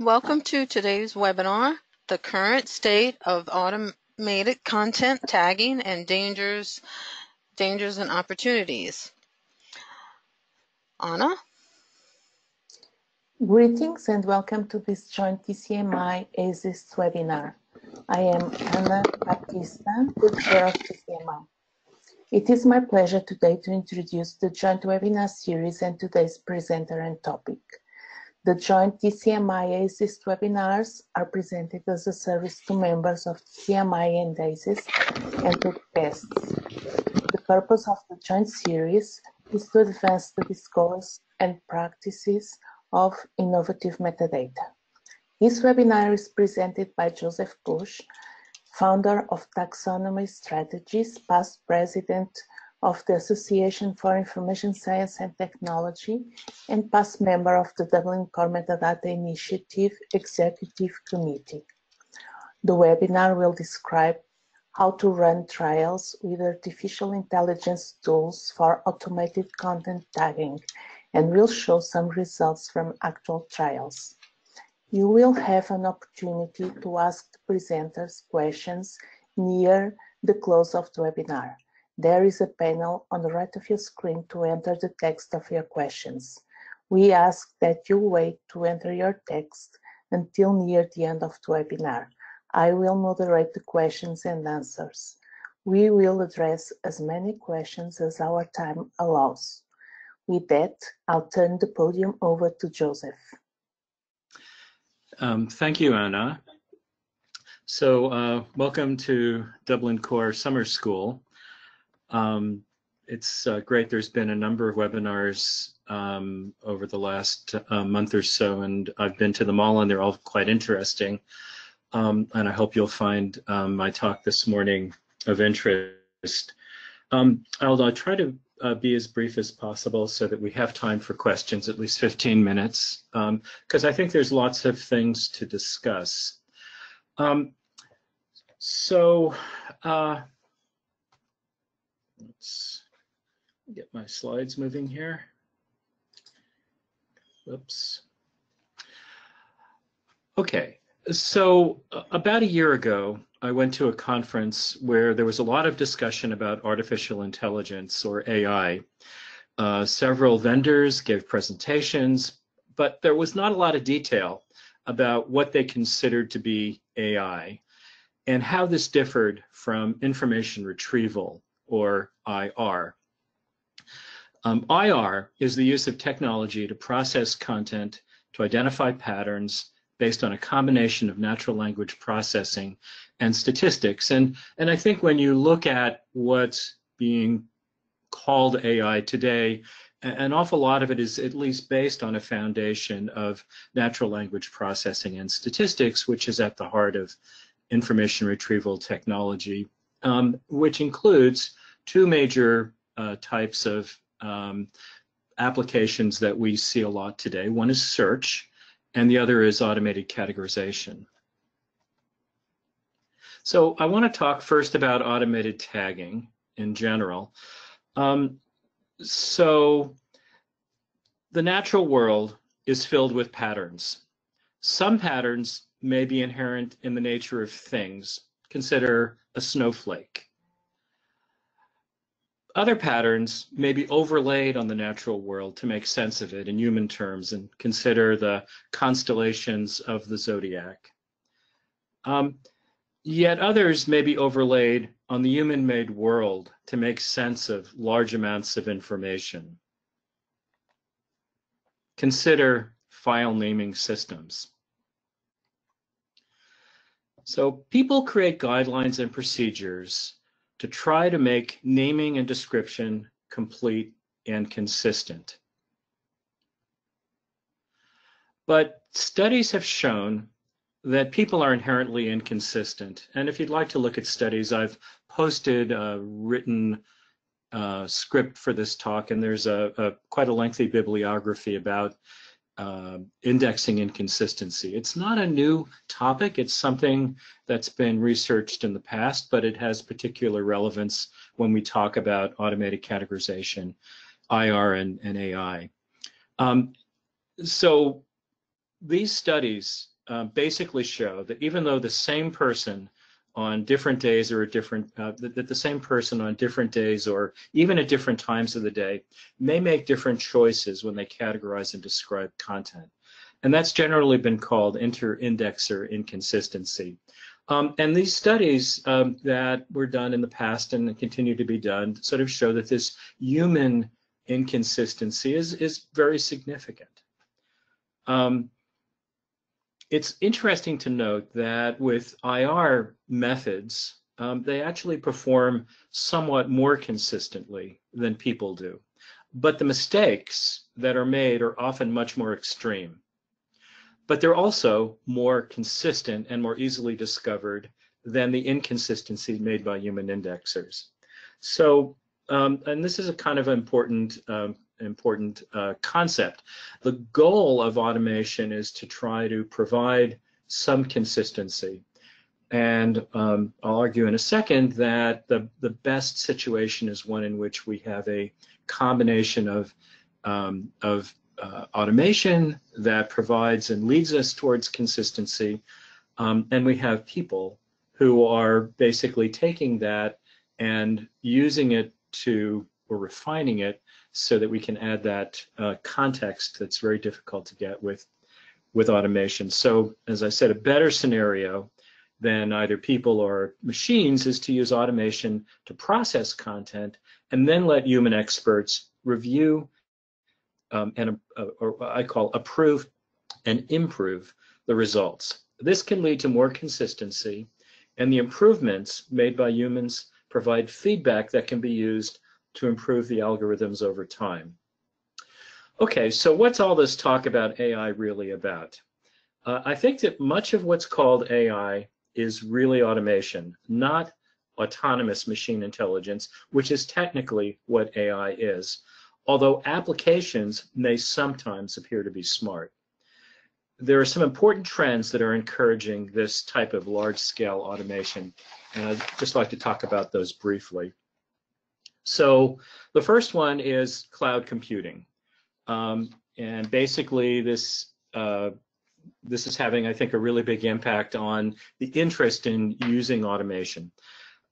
Welcome to today's webinar, The Current State of Automated Content Tagging and Dangers, Dangers and Opportunities. Anna? Greetings and welcome to this joint DCMI ASIS webinar. I am Anna Baptista, the chair of DCMI. It is my pleasure today to introduce the joint webinar series and today's presenter and topic. The joint DCMI ASIS webinars are presented as a service to members of DCMI and ASIS and to guests. The purpose of the joint series is to advance the discourse and practices of innovative metadata. This webinar is presented by Joseph Busch, founder of Taxonomy Strategies, past president of the Association for Information Science and Technology, and past member of the Dublin Core Metadata Initiative Executive Committee. The webinar will describe how to run trials with artificial intelligence tools for automated content tagging and will show some results from actual trials. You will have an opportunity to ask the presenters questions near the close of the webinar. There is a panel on the right of your screen to enter the text of your questions. We ask that you wait to enter your text until near the end of the webinar. I will moderate the questions and answers. We will address as many questions as our time allows. With that, I'll turn the podium over to Joseph. Um, thank you, Anna. So uh, welcome to Dublin Core Summer School. Um, it's uh, great. There's been a number of webinars um, over the last uh, month or so, and I've been to them all, and they're all quite interesting. Um, and I hope you'll find um, my talk this morning of interest. Um, I'll, I'll, try to uh, be as brief as possible so that we have time for questions, at least 15 minutes, because um, I think there's lots of things to discuss. So uh, let's get my slides moving here. Whoops. Okay, so uh, about a year ago, I went to a conference where there was a lot of discussion about artificial intelligence or AI. Uh, several vendors gave presentations, but there was not a lot of detail about what they considered to be AI and how this differed from information retrieval or IR. Um, IR is the use of technology to process content, to identify patterns, based on a combination of natural language processing and statistics. And, and I think when you look at what's being called AI today, an awful lot of it is at least based on a foundation of natural language processing and statistics, which is at the heart of information retrieval technology, um, which includes two major uh, types of um, applications that we see a lot today. One is search, and the other is automated categorization. So I want to talk first about automated tagging in general. Um, so the natural world is filled with patterns. Some patterns may be inherent in the nature of things. Consider a snowflake. Other patterns may be overlaid on the natural world to make sense of it in human terms and consider the constellations of the zodiac. Um, yet others may be overlaid on the human-made world to make sense of large amounts of information. Consider file naming systems. So people create guidelines and procedures to try to make naming and description complete and consistent. But studies have shown that people are inherently inconsistent. And if you'd like to look at studies, I've posted a written uh, script for this talk, and there's a, a, quite a lengthy bibliography about uh, indexing inconsistency. It's not a new topic. It's something that's been researched in the past, but it has particular relevance when we talk about automated categorization, IR and, and AI. Um, so these studies uh, basically show that even though the same person on different days or at different, uh, that, the same person on different days or even at different times of the day may make different choices when they categorize and describe content. And that's generally been called inter-indexer inconsistency. Um, and these studies um, that were done in the past and continue to be done sort of show that this human inconsistency is, is very significant. Um, it's interesting to note that with IR methods, um, they actually perform somewhat more consistently than people do. But the mistakes that are made are often much more extreme. But they're also more consistent and more easily discovered than the inconsistencies made by human indexers. So, um, and this is a kind of important um, important uh, concept. The goal of automation is to try to provide some consistency. And um, I'll argue in a second that the, the best situation is one in which we have a combination of, um, of uh, automation that provides and leads us towards consistency. Um, and we have people who are basically taking that and using it to, or refining it so that we can add that uh, context that's very difficult to get with with automation. So as I said, a better scenario than either people or machines is to use automation to process content and then let human experts review um, and uh, or I call approve and improve the results. This can lead to more consistency and the improvements made by humans provide feedback that can be used to improve the algorithms over time. Okay, so what's all this talk about AI really about? Uh, I think that much of what's called AI is really automation, not autonomous machine intelligence, which is technically what AI is, although applications may sometimes appear to be smart. There are some important trends that are encouraging this type of large-scale automation, and I'd just like to talk about those briefly. So the first one is cloud computing. Um, and basically this, uh, this is having, I think, a really big impact on the interest in using automation.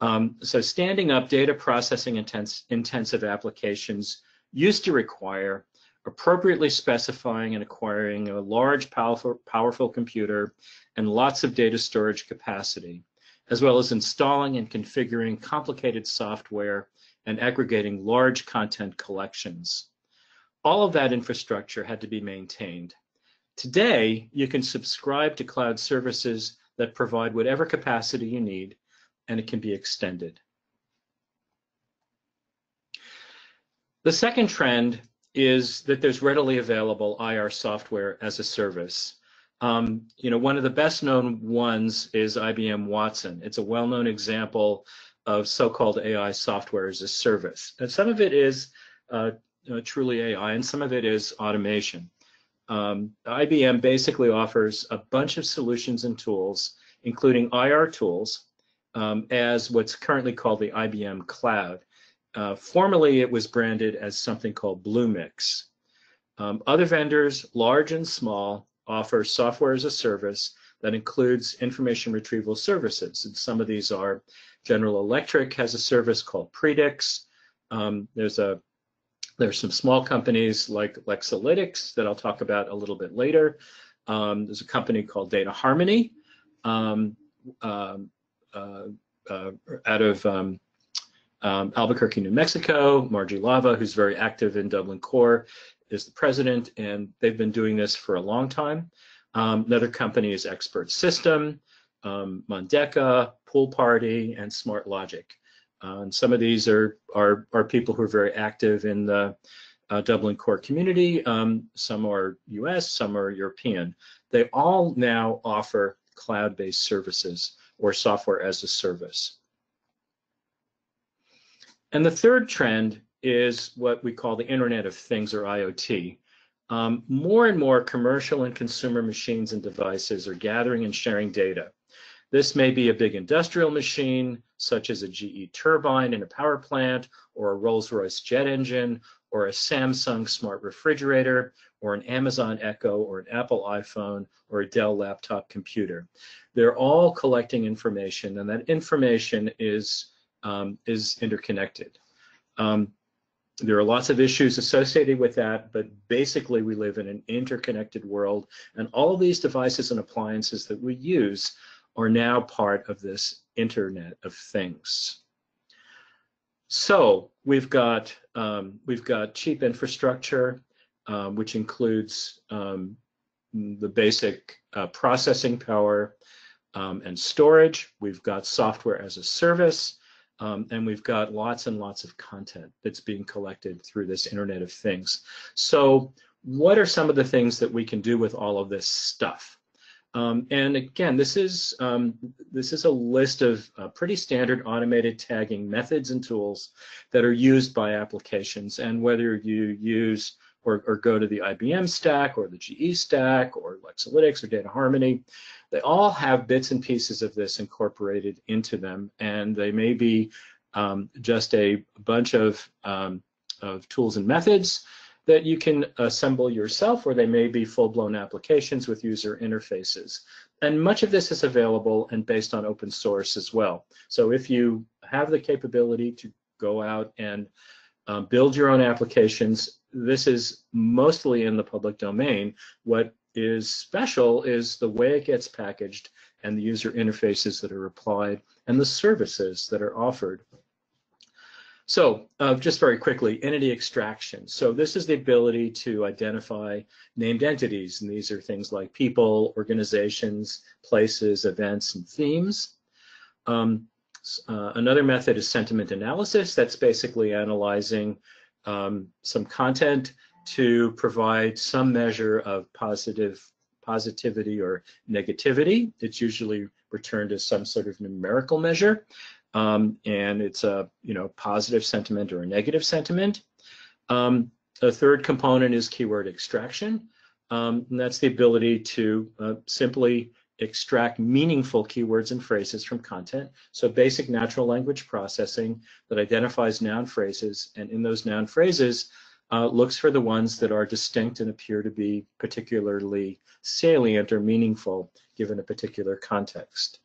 Um, so standing up data processing intense, intensive applications used to require appropriately specifying and acquiring a large, powerful, powerful computer and lots of data storage capacity, as well as installing and configuring complicated software and aggregating large content collections. All of that infrastructure had to be maintained. Today, you can subscribe to cloud services that provide whatever capacity you need, and it can be extended. The second trend is that there's readily available IR software as a service. Um, you know, one of the best known ones is IBM Watson. It's a well-known example of so-called AI software as a service. And some of it is uh, uh, truly AI, and some of it is automation. Um, IBM basically offers a bunch of solutions and tools, including IR tools, um, as what's currently called the IBM Cloud. Uh, formerly, it was branded as something called Bluemix. Um, other vendors, large and small, offer software as a service that includes information retrieval services. And some of these are General Electric has a service called Predix. Um, there's a there's some small companies like Lexalytics that I'll talk about a little bit later. Um, there's a company called Data Harmony um, um uh, uh, out of um, um, Albuquerque, New Mexico. Margie Hlava, who's very active in Dublin Core, is the president, and they've been doing this for a long time. Another company is Expert System um, Mondeca, PoolParty, and Smartlogic. Uh, and some of these are, are, are people who are very active in the uh, Dublin core community. Um, some are US, some are European. They all now offer cloud-based services or software as a service. And the third trend is what we call the Internet of Things or IoT. Um, more and more commercial and consumer machines and devices are gathering and sharing data. This may be a big industrial machine, such as a GE turbine in a power plant, or a Rolls-Royce jet engine, or a Samsung smart refrigerator, or an Amazon Echo or an Apple iPhone or a Dell laptop computer. They're all collecting information and that information is, um, is interconnected. Um, there are lots of issues associated with that, but basically we live in an interconnected world and all these devices and appliances that we use are now part of this Internet of Things. So we've got um, we've got cheap infrastructure, um, which includes um, the basic uh, processing power um, and storage. We've got software as a service, um, and we've got lots and lots of content that's being collected through this Internet of Things. So what are some of the things that we can do with all of this stuff? Um, and again, this is um, this is a list of uh, pretty standard automated tagging methods and tools that are used by applications. And whether you use or, or go to the IBM stack or the GE stack or Lexalytics or Data Harmony, they all have bits and pieces of this incorporated into them, and they may be um, just a bunch of, um, of tools and methods that you can assemble yourself, or they may be full-blown applications with user interfaces. And much of this is available and based on open source as well. So if you have the capability to go out and um, build your own applications, this is mostly in the public domain. What is special is the way it gets packaged and the user interfaces that are applied and the services that are offered. So uh, just very quickly, entity extraction. So this is the ability to identify named entities, and these are things like people, organizations, places, events, and themes. Um, uh, another method is sentiment analysis. That's basically analyzing um, some content to provide some measure of positive positivity or negativity. It's usually returned as some sort of numerical measure, um, and it's a you know positive sentiment or a negative sentiment. Um, a third component is keyword extraction, um, and that's the ability to uh, simply extract meaningful keywords and phrases from content. So basic natural language processing that identifies noun phrases, and in those noun phrases, uh, looks for the ones that are distinct and appear to be particularly salient or meaningful given a particular context.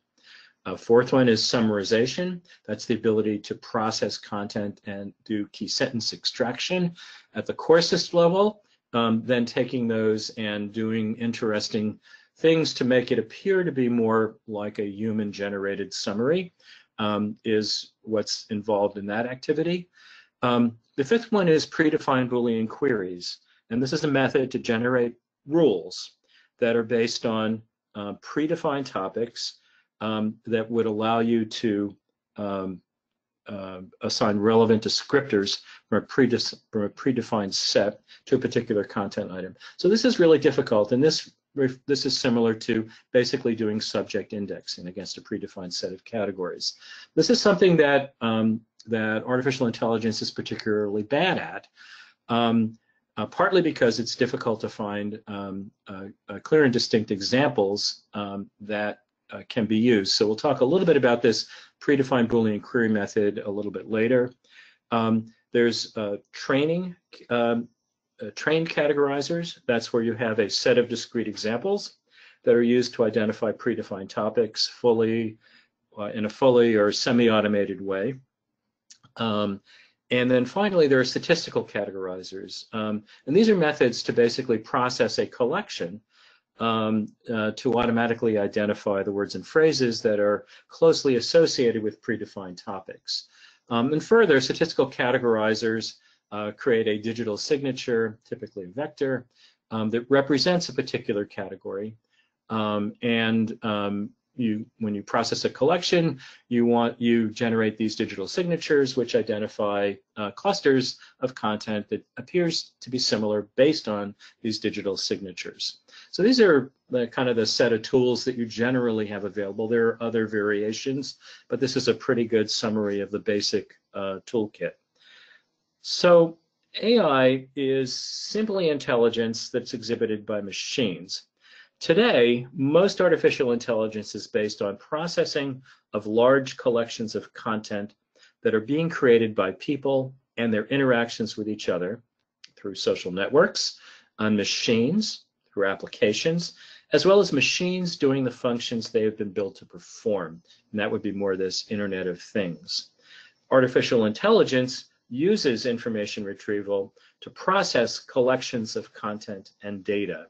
Uh, fourth one is summarization. That's the ability to process content and do key sentence extraction at the coarsest level, um, then taking those and doing interesting things to make it appear to be more like a human generated summary um, is what's involved in that activity. Um, the fifth one is predefined Boolean queries. And this is a method to generate rules that are based on uh, predefined topics um, that would allow you to um, uh, assign relevant descriptors from a, from a, predefined set to a particular content item. So this is really difficult, and this this is similar to basically doing subject indexing against a predefined set of categories. This is something that um, that artificial intelligence is particularly bad at, um, uh, partly because it's difficult to find um, uh, uh, clear and distinct examples um, that uh, can be used. So we'll talk a little bit about this predefined Boolean query method a little bit later. Um, there's uh, training, um, uh, trained categorizers. That's where you have a set of discrete examples that are used to identify predefined topics fully in a fully or semi-automated way. Um, and then finally, there are statistical categorizers. Um, and these are methods to basically process a collection um, uh, to automatically identify the words and phrases that are closely associated with predefined topics. Um, and further, statistical categorizers uh, create a digital signature, typically a vector, um, that represents a particular category. Um, and um, you when you process a collection, you want you generate these digital signatures which identify uh, clusters of content that appears to be similar based on these digital signatures. So these are the kind of the set of tools that you generally have available. There are other variations, but this is a pretty good summary of the basic uh, toolkit. So AI is simply intelligence that's exhibited by machines. Today, most artificial intelligence is based on processing of large collections of content that are being created by people and their interactions with each other through social networks, on machines through applications, as well as machines doing the functions they have been built to perform. And that would be more this Internet of Things. Artificial intelligence uses information retrieval to process collections of content and data.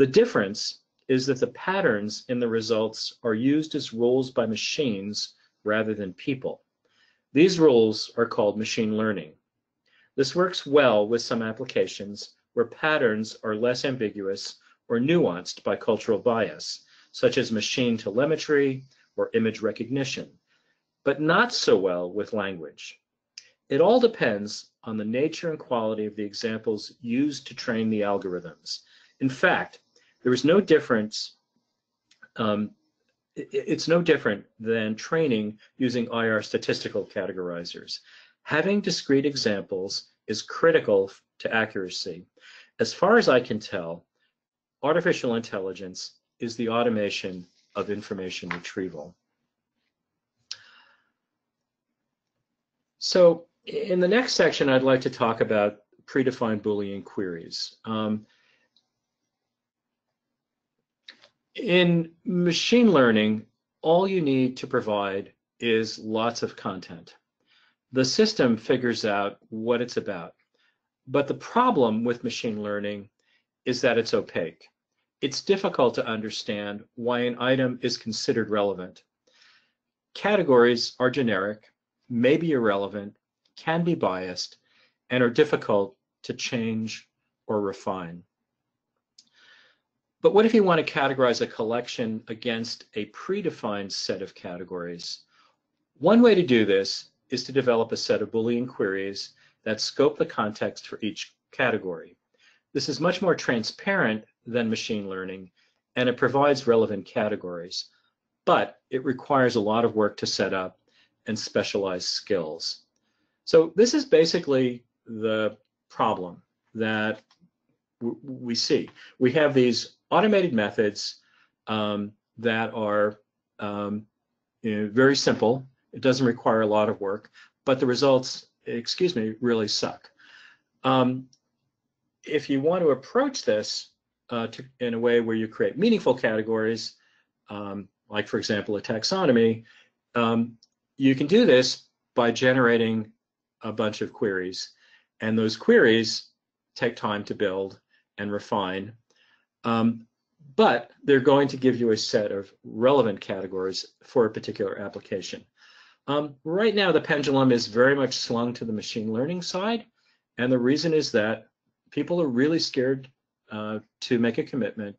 The difference is that the patterns in the results are used as rules by machines rather than people. These rules are called machine learning. This works well with some applications where patterns are less ambiguous or nuanced by cultural bias, such as machine telemetry or image recognition, but not so well with language. It all depends on the nature and quality of the examples used to train the algorithms. In fact, there is no difference, um, it's no different than training using IR statistical categorizers. Having discrete examples is critical to accuracy. As far as I can tell, artificial intelligence is the automation of information retrieval. So in the next section, I'd like to talk about predefined Boolean queries. Um, in machine learning, all you need to provide is lots of content. The system figures out what it's about. But the problem with machine learning is that it's opaque. It's difficult to understand why an item is considered relevant. Categories are generic, may be irrelevant, can be biased, and are difficult to change or refine. But what if you want to categorize a collection against a predefined set of categories? One way to do this is to develop a set of Boolean queries that scope the context for each category. This is much more transparent than machine learning, and it provides relevant categories, but it requires a lot of work to set up and specialized skills. So this is basically the problem that we see. We have these automated methods um, that are um, you know, very simple. It doesn't require a lot of work, but the results, excuse me, really suck. Um, if you want to approach this uh, to, in a way where you create meaningful categories, um, like for example a taxonomy, um, you can do this by generating a bunch of queries. And those queries take time to build and refine. Um, but they're going to give you a set of relevant categories for a particular application. Um, right now, the pendulum is very much slung to the machine learning side. And the reason is that people are really scared uh, to make a commitment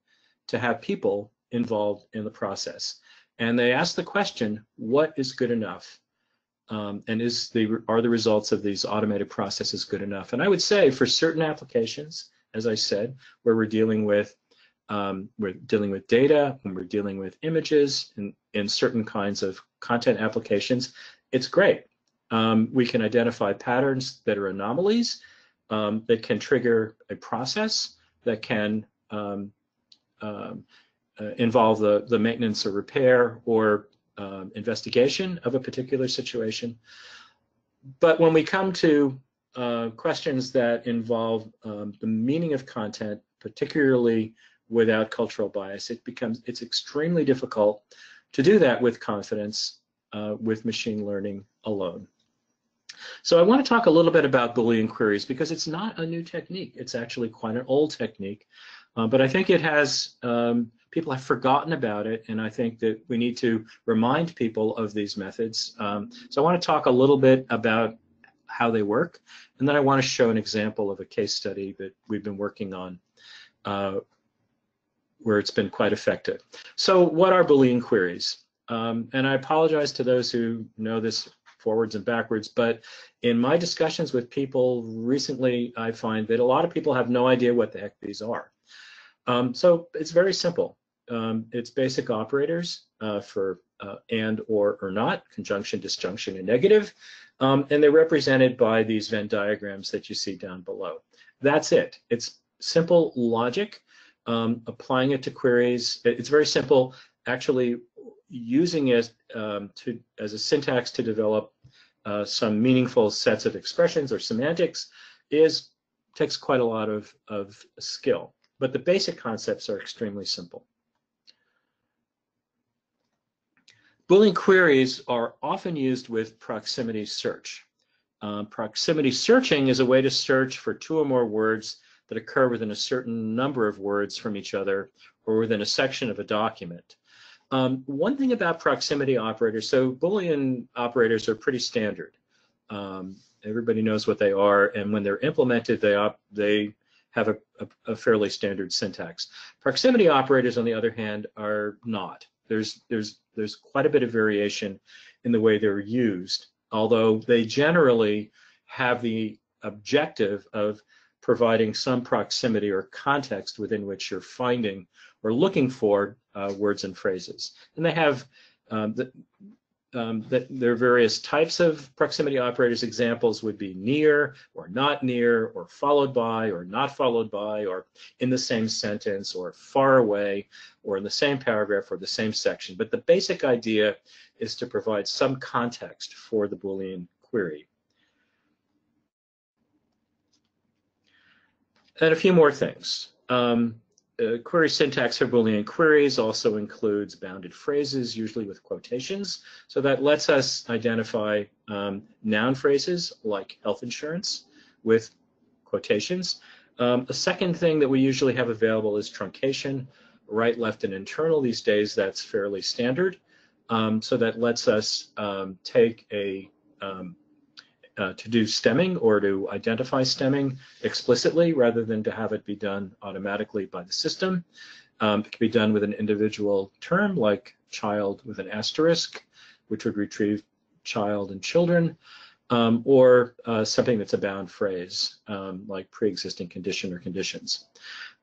to have people involved in the process. And they ask the question, what is good enough? Um, and is the are the results of these automated processes good enough? And I would say for certain applications, as I said, where we're dealing with um, we're dealing with data, when we're dealing with images in, in certain kinds of content applications, it's great. Um, we can identify patterns that are anomalies um, that can trigger a process that can um, um, uh, involve the, the maintenance or repair or um, investigation of a particular situation. But when we come to uh, questions that involve the meaning of content, particularly without cultural bias, it becomes it's extremely difficult to do that with confidence uh, with machine learning alone. So I want to talk a little bit about Boolean queries because it's not a new technique. It's actually quite an old technique, uh, but I think it has um, people have forgotten about it, and I think that we need to remind people of these methods. Um, so I want to talk a little bit about how they work, and then I want to show an example of a case study that we've been working on uh, where it's been quite effective. So what are Boolean queries? Um, and I apologize to those who know this forwards and backwards, but in my discussions with people recently, I find that a lot of people have no idea what the heck these are. Um, so it's very simple. Um, it's basic operators uh, for uh, and, or, or not, conjunction, disjunction, and negative. Um, and they're represented by these Venn diagrams that you see down below. That's it. It's simple logic, um, applying it to queries. It's very simple, actually using it um, to, as a syntax to develop uh, some meaningful sets of expressions or semantics is takes quite a lot of, of skill, but the basic concepts are extremely simple. Boolean queries are often used with proximity search. Um, proximity searching is a way to search for two or more words that occur within a certain number of words from each other or within a section of a document. Um, one thing about proximity operators, so Boolean operators are pretty standard. Um, everybody knows what they are, and when they're implemented, they op they have a, a, a, fairly standard syntax. Proximity operators, on the other hand, are not. There's there's there's quite a bit of variation in the way they're used, although they generally have the objective of providing some proximity or context within which you're finding or looking for uh, words and phrases. And they have um, the, um, that there are various types of proximity operators. Examples would be near or not near or followed by or not followed by or in the same sentence or far away or in the same paragraph or the same section. But the basic idea is to provide some context for the Boolean query. And a few more things. Um, uh, query syntax for Boolean queries also includes bounded phrases, usually with quotations. So that lets us identify um, noun phrases like health insurance with quotations. Um, a second thing that we usually have available is truncation, right, left, and internal. These days, that's fairly standard. Um, so that lets us um, take a um, uh, to do stemming or to identify stemming explicitly rather than to have it be done automatically by the system. Um, it can be done with an individual term like child with an asterisk, which would retrieve child and children, um, or uh, something that's a bound phrase um, like pre-existing condition or conditions.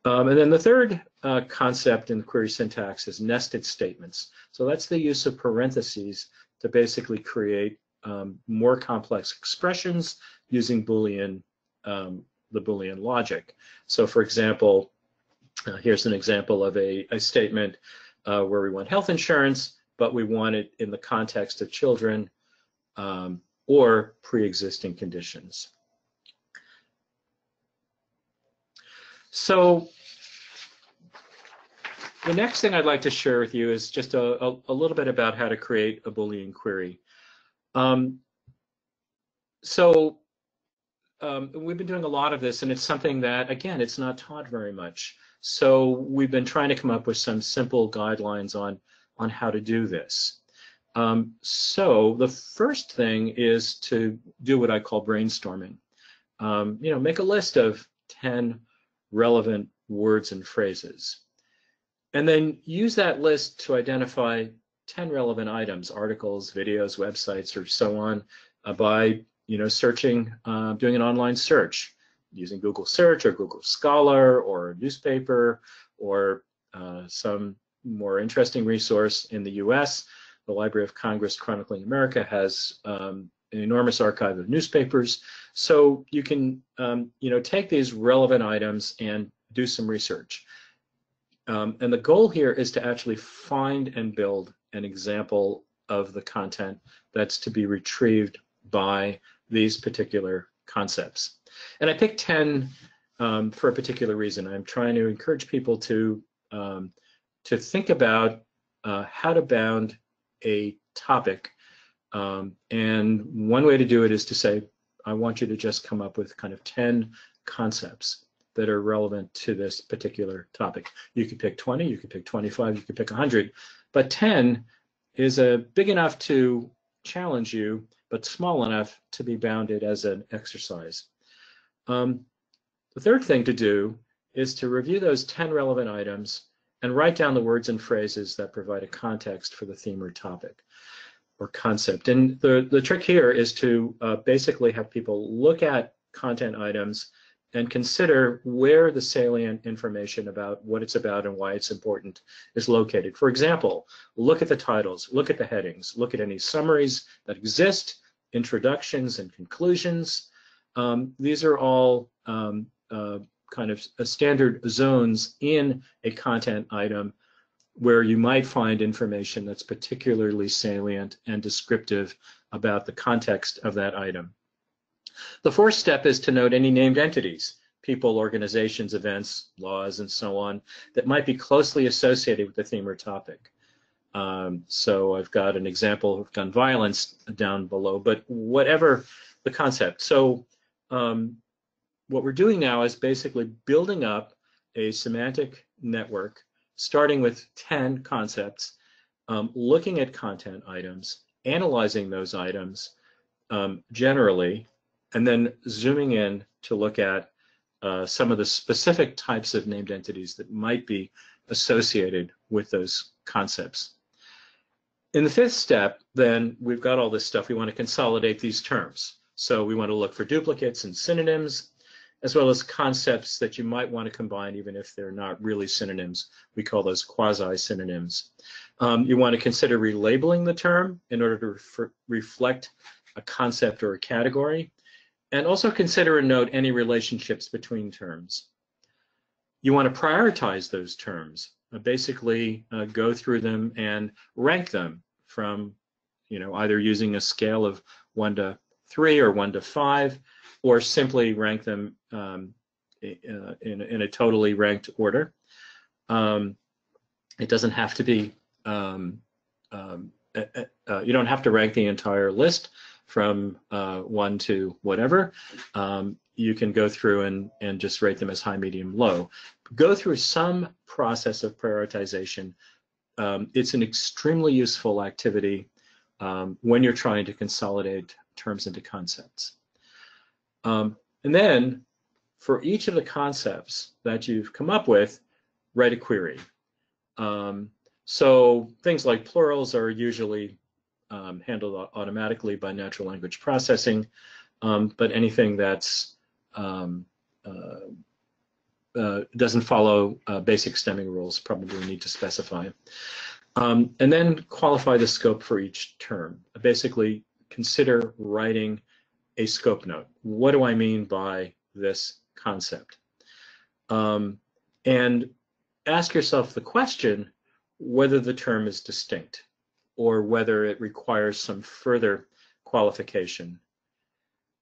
Um, and then the third uh, concept in the query syntax is nested statements. So that's the use of parentheses to basically create um, more complex expressions using Boolean, um, the Boolean logic. So for example, uh, here's an example of a, a statement uh, where we want health insurance, but we want it in the context of children um, or pre-existing conditions. So the next thing I'd like to share with you is just a, a, a little bit about how to create a Boolean query. Um, so um, we've been doing a lot of this, and it's something that, again, it's not taught very much. So we've been trying to come up with some simple guidelines on, on how to do this. Um, so the first thing is to do what I call brainstorming. Um, you know, make a list of 10 relevant words and phrases. And then use that list to identify 10 relevant items, articles, videos, websites, or so on, uh, by you know searching, uh, doing an online search using Google Search or Google Scholar or a newspaper or uh, some more interesting resource in the U.S. The Library of Congress Chronicling America has um, an enormous archive of newspapers, so you can um, you know take these relevant items and do some research. Um, and the goal here is to actually find and build an example of the content that's to be retrieved by these particular concepts. And I picked 10 um, for a particular reason. I'm trying to encourage people to, um, to think about uh, how to bound a topic. Um, and one way to do it is to say, I want you to just come up with kind of 10 concepts that are relevant to this particular topic. You could pick 20, you could pick 25, you could pick 100, but 10 is a big enough to challenge you, but small enough to be bounded as an exercise. Um, the third thing to do is to review those 10 relevant items and write down the words and phrases that provide a context for the theme or topic or concept. And the, the trick here is to uh, basically have people look at content items and consider where the salient information about what it's about and why it's important is located. For example, look at the titles, look at the headings, look at any summaries that exist, introductions and conclusions. Um, these are all um, uh, kind of standard zones in a content item where you might find information that's particularly salient and descriptive about the context of that item. The fourth step is to note any named entities, people, organizations, events, laws, and so on that might be closely associated with the theme or topic. Um, so I've got an example of gun violence down below, but whatever the concept. So um, what we're doing now is basically building up a semantic network, starting with 10 concepts, um, looking at content items, analyzing those items um, generally, and then zooming in to look at uh, some of the specific types of named entities that might be associated with those concepts. In the fifth step, then we've got all this stuff. We want to consolidate these terms. So we want to look for duplicates and synonyms, as well as concepts that you might want to combine even if they're not really synonyms. We call those quasi-synonyms. Um, you want to consider relabeling the term in order to ref reflect a concept or a category, and also consider and note any relationships between terms. You want to prioritize those terms uh, basically uh, go through them and rank them from, you know, either using a scale of one to three or one to five, or simply rank them um, uh, in, in, a totally ranked order. Um, it doesn't have to be, um, um uh, you don't have to rank the entire list from uh, one to whatever. Um, you can go through and, and just rate them as high, medium, low go through some process of prioritization. Um, it's an extremely useful activity um, when you're trying to consolidate terms into concepts. Um, and then for each of the concepts that you've come up with, write a query. Um, so things like plurals are usually um, handled automatically by natural language processing, um, but anything that's uh, uh, doesn't follow uh, basic stemming rules, probably need to specify. Um, and then qualify the scope for each term. Basically, consider writing a scope note. What do I mean by this concept? Um, and ask yourself the question whether the term is distinct or whether it requires some further qualification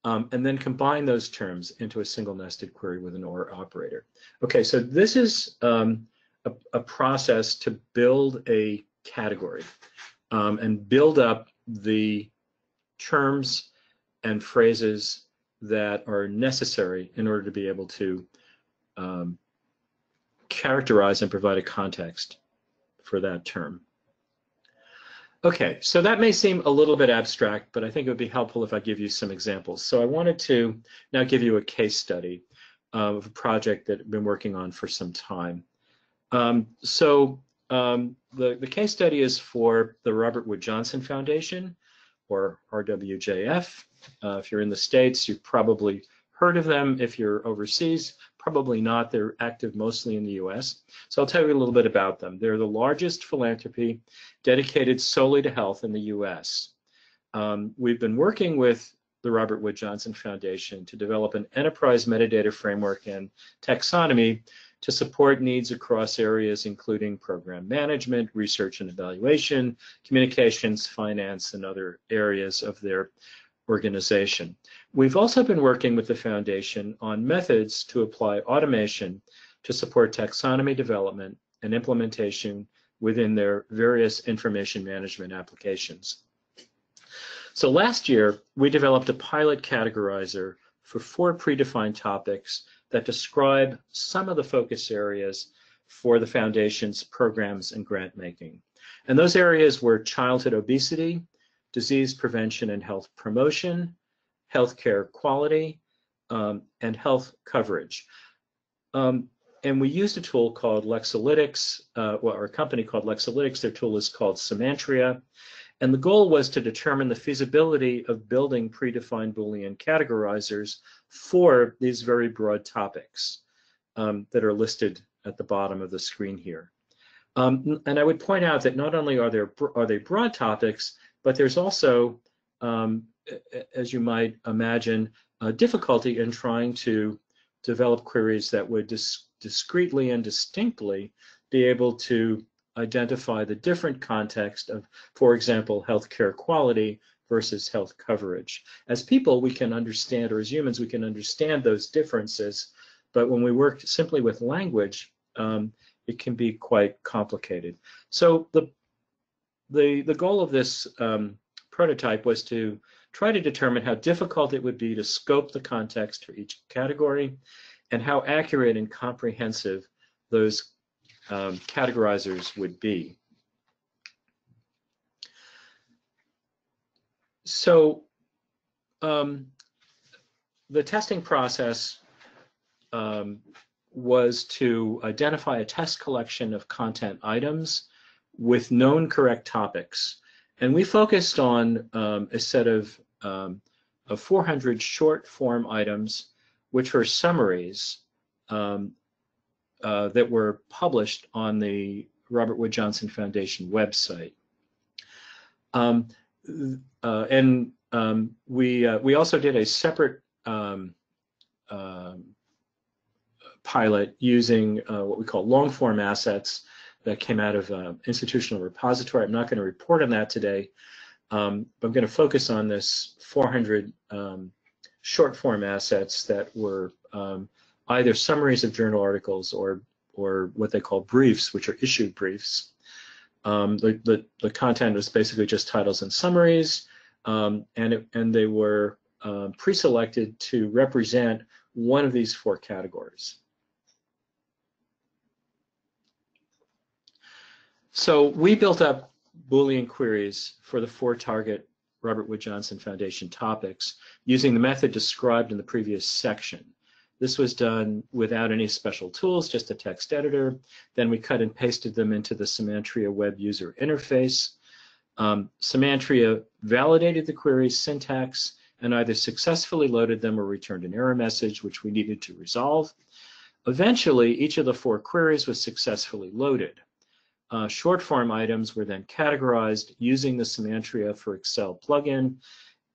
um, and then combine those terms into a single nested query with an OR operator. Okay, so this is um, a, a, process to build a category um, and build up the terms and phrases that are necessary in order to be able to um, characterize and provide a context for that term. Okay, so that may seem a little bit abstract, but I think it would be helpful if I give you some examples. So I wanted to now give you a case study of a project that I've been working on for some time. Um, so um, the, the case study is for the Robert Wood Johnson Foundation, or RWJF. Uh, if you're in the States, you've probably heard of them. If you're overseas, Probably not. They're active mostly in the US. So I'll tell you a little bit about them. They're the largest philanthropy dedicated solely to health in the US. Um, we've been working with the Robert Wood Johnson Foundation to develop an enterprise metadata framework and taxonomy to support needs across areas including program management, research and evaluation, communications, finance, and other areas of their organization. We've also been working with the foundation on methods to apply automation to support taxonomy development and implementation within their various information management applications. So last year, we developed a pilot categorizer for four predefined topics that describe some of the focus areas for the Foundation's programs and grant making. And those areas were childhood obesity, disease prevention and health promotion, healthcare quality, um, and health coverage. Um, and we used a tool called Lexalytics, uh, or a company called Lexalytics. Their tool is called Semantria. And the goal was to determine the feasibility of building predefined Boolean categorizers for these very broad topics um, that are listed at the bottom of the screen here. Um, and I would point out that not only are there are they broad topics, but there's also, um, as you might imagine, a difficulty in trying to develop queries that would dis discreetly and distinctly be able to identify the different context of, for example, healthcare quality versus health coverage. As people, we can understand, or as humans, we can understand those differences, but when we work simply with language, um, it can be quite complicated. So the the the goal of this um, prototype was to try to determine how difficult it would be to scope the context for each category and how accurate and comprehensive those um, categorizers would be. So um, the testing process um, was to identify a test collection of content items with known correct topics. And we focused on um, a set of, um, of 400 short form items, which were summaries um, uh, that were published on the Robert Wood Johnson Foundation website. Um, uh, and um, we uh, we also did a separate um, um, pilot using uh, what we call long form assets that came out of uh, institutional repository. I'm not going to report on that today, um, but I'm going to focus on this 400 um, short form assets that were um, either summaries of journal articles or or what they call briefs, which are issued briefs. Um, the, the, the content was basically just titles and summaries, um, and, it, and they were um, pre-selected to represent one of these four categories. So we built up Boolean queries for the four target Robert Wood Johnson Foundation topics using the method described in the previous section. This was done without any special tools, just a text editor. Then we cut and pasted them into the Semantria web user interface. Um, Semantria validated the query's syntax and either successfully loaded them or returned an error message, which we needed to resolve. Eventually, each of the four queries was successfully loaded. Uh, short form items were then categorized using the Semantria for Excel plugin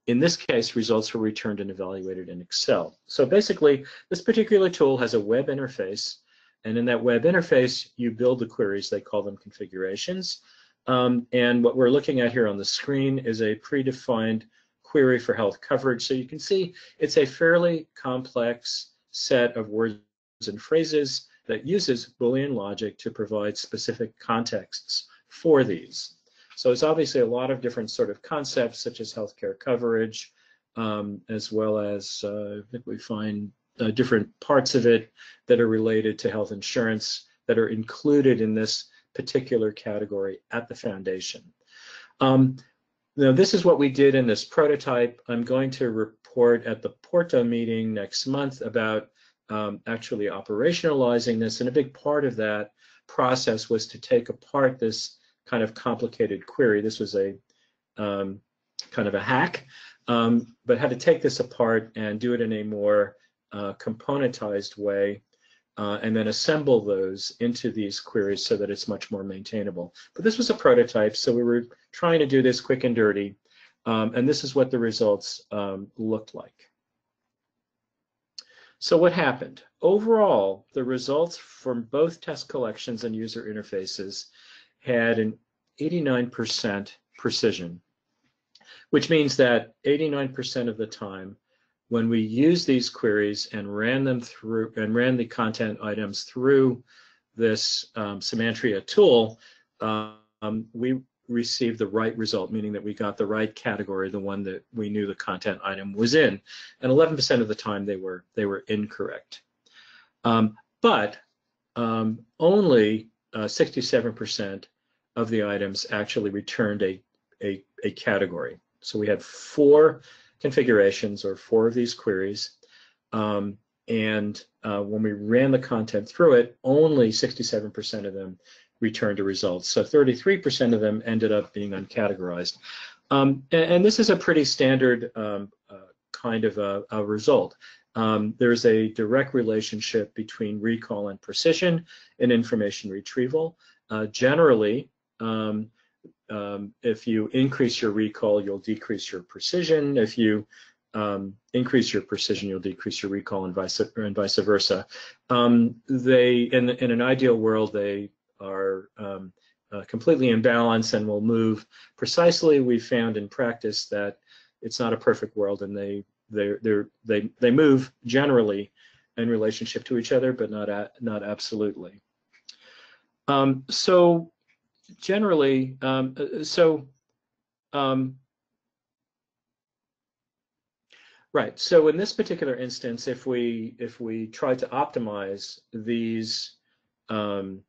in this case, results were returned and evaluated in Excel. So basically, this particular tool has a web interface, and in that web interface, you build the queries. They call them configurations. Um, and what we're looking at here on the screen is a predefined query for health coverage. So you can see it's a fairly complex set of words and phrases that uses Boolean logic to provide specific contexts for these. So it's obviously a lot of different sort of concepts such as healthcare coverage, um, as well as uh, I think we find uh, different parts of it that are related to health insurance that are included in this particular category at the foundation. Um, now this is what we did in this prototype. I'm going to report at the Porto meeting next month about um, actually operationalizing this, and a big part of that process was to take apart this kind of complicated query. This was a um, kind of a hack, um, but had to take this apart and do it in a more uh, componentized way uh, and then assemble those into these queries so that it's much more maintainable. But this was a prototype, so we were trying to do this quick and dirty, um, and this is what the results um, looked like. So what happened? Overall, the results from both test collections and user interfaces had an 89% precision, which means that 89% of the time when we use these queries and ran them through and ran the content items through this um, tool, um, we received the right result, meaning that we got the right category, the one that we knew the content item was in. And 11% of the time they were they were incorrect. Um, but um, only 67% uh, of the items actually returned a, a, a category. So we had four configurations or four of these queries. Um, and uh, when we ran the content through it, only 67% of them returned a result. So 33% of them ended up being uncategorized. Um, and, and, this is a pretty standard um, uh, kind of a, a result. Um, there's a direct relationship between recall and precision in information retrieval. Uh, generally, um, um, if you increase your recall, you'll decrease your precision. If you um, increase your precision, you'll decrease your recall, and vice and vice versa. Um, they, in in an ideal world, they are um, uh, completely in balance and will move precisely. We found in practice that it's not a perfect world, and they they they they they move generally in relationship to each other, but not a, not absolutely. Um, so generally, um, uh, so um, right. So in this particular instance, if we if we try to optimize these um,